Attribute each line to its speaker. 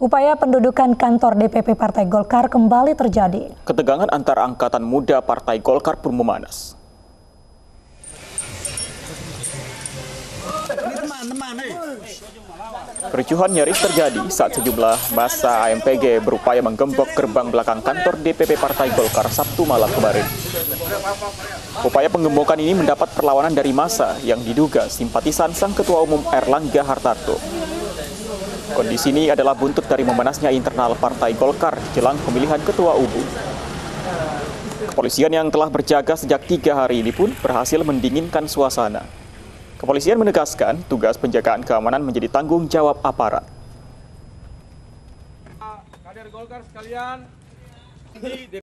Speaker 1: Upaya pendudukan kantor DPP Partai Golkar kembali terjadi.
Speaker 2: Ketegangan antar angkatan muda Partai Golkar pun memanas. Kericuhan nyaris terjadi saat sejumlah masa AMPG berupaya menggembok gerbang belakang kantor DPP Partai Golkar Sabtu malam kemarin. Upaya penggembokan ini mendapat perlawanan dari masa yang diduga simpatisan sang Ketua Umum Erlangga Hartarto. Kondisi ini adalah buntut dari memanasnya internal Partai Golkar jelang pemilihan Ketua Umum. Kepolisian yang telah berjaga sejak tiga hari ini pun berhasil mendinginkan suasana. Kepolisian menegaskan tugas penjagaan keamanan menjadi tanggung jawab aparat.
Speaker 3: Kader Golkar sekalian,